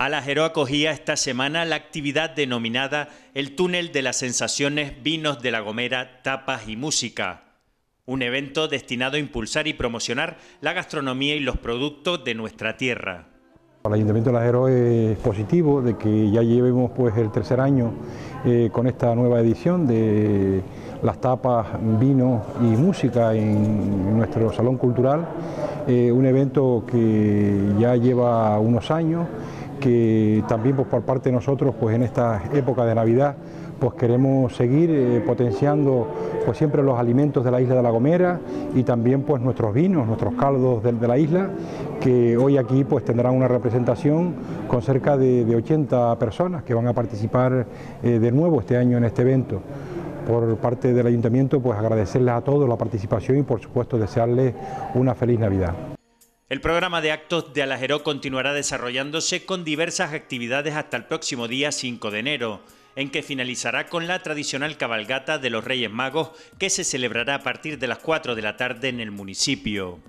Alajero acogía esta semana la actividad denominada El Túnel de las Sensaciones Vinos de la Gomera, Tapas y Música, un evento destinado a impulsar y promocionar la gastronomía y los productos de nuestra tierra. El Ayuntamiento de Alajero es positivo de que ya llevemos pues el tercer año eh, con esta nueva edición de las tapas, vino y música en, nuestro salón cultural, eh, un evento que ya lleva unos años que también pues, por parte de nosotros pues, en esta época de Navidad pues queremos seguir eh, potenciando pues siempre los alimentos de la isla de La Gomera y también pues nuestros vinos, nuestros caldos de, la isla, que hoy aquí pues tendrán una representación con cerca de, 80 personas que van a participar eh, de nuevo este año en este evento. Por parte del ayuntamiento pues agradecerles a todos la participación y por supuesto desearles una feliz Navidad. El programa de actos de Alajeró continuará desarrollándose con diversas actividades hasta el próximo día 5 de enero, en que finalizará con la tradicional cabalgata de los Reyes Magos que se celebrará a partir de las 4 de la tarde en el municipio.